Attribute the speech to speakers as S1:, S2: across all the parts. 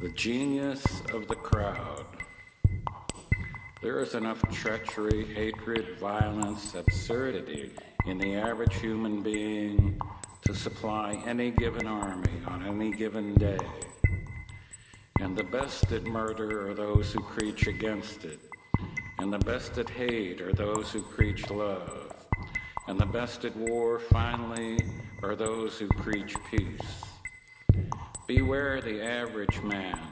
S1: the genius of the crowd. There is enough treachery, hatred, violence, absurdity in the average human being to supply any given army on any given day. And the best at murder are those who preach against it. And the best at hate are those who preach love. And the best at war, finally, are those who preach peace. Beware the average man.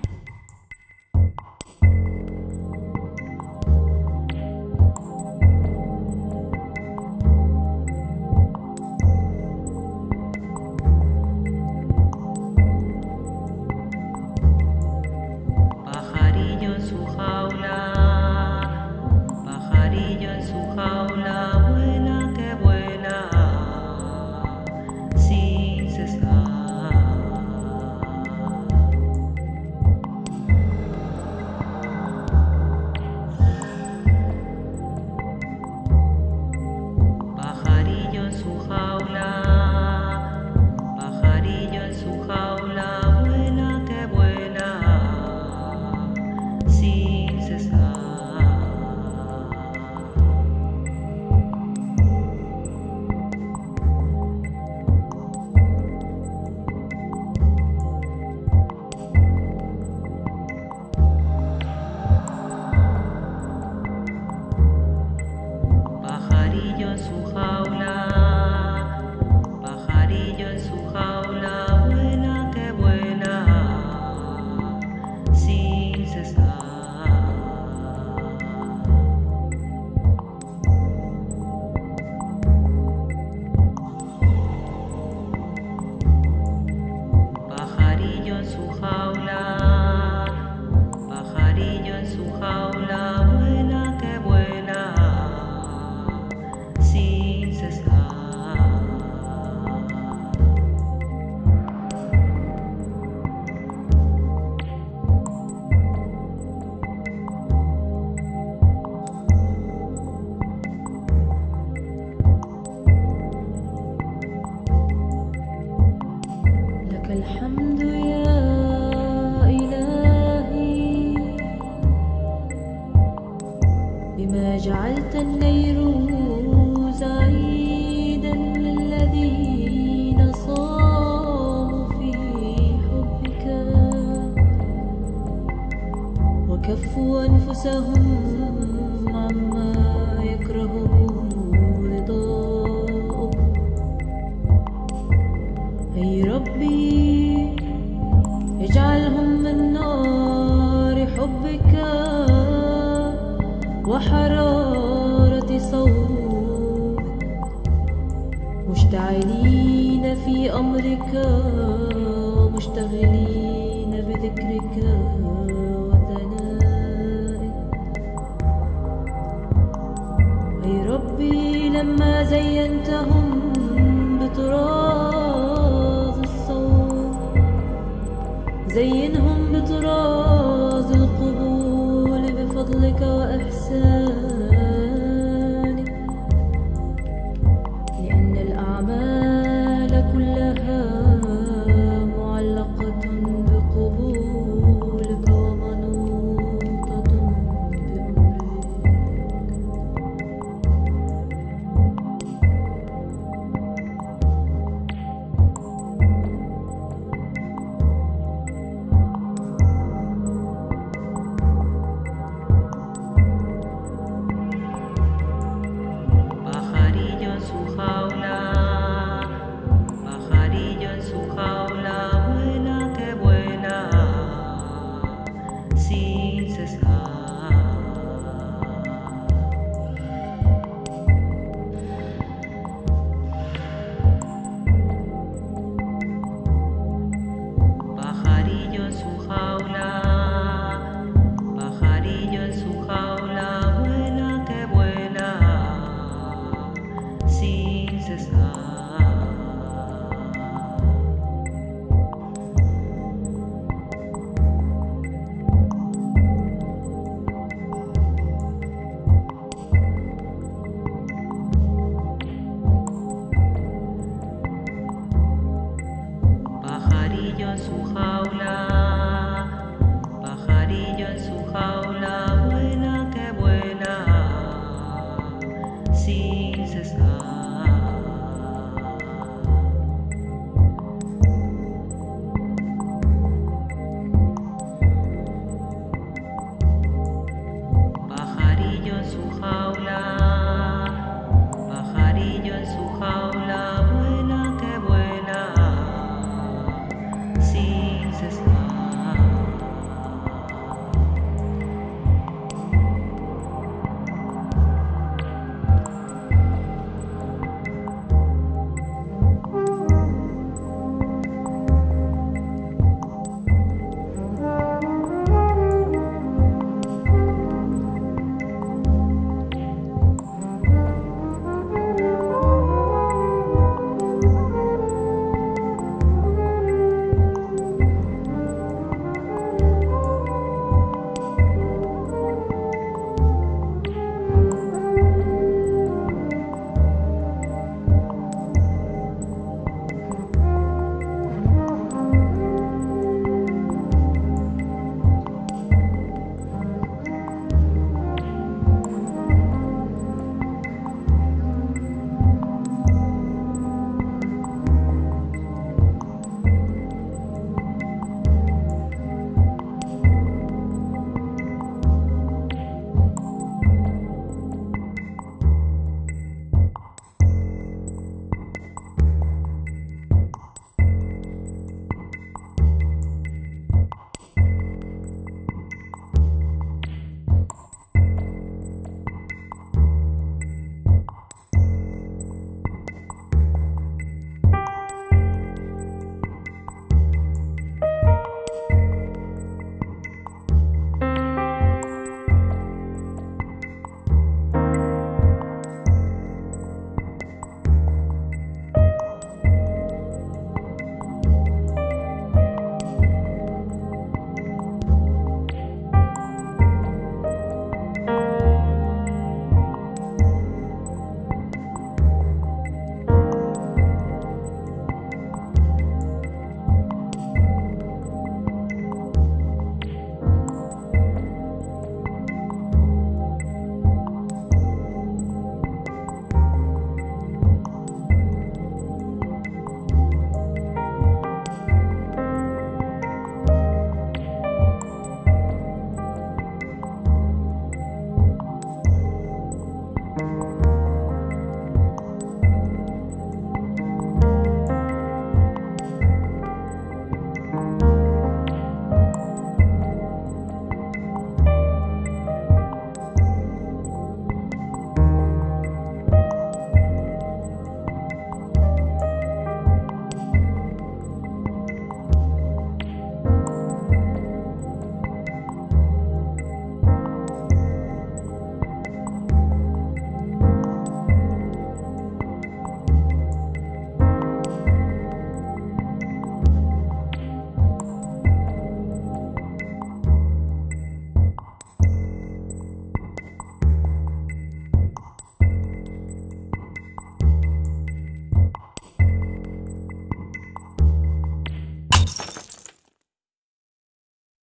S2: الحمد يا إلهي بما جعلت النيروز عيدا للذين صاموا في حبك وكفوا أنفسهم وحرارة صوتك مشتعلين في أمرك ومشتغلين بذكرك وثنائك. أي ربي لما زينتهم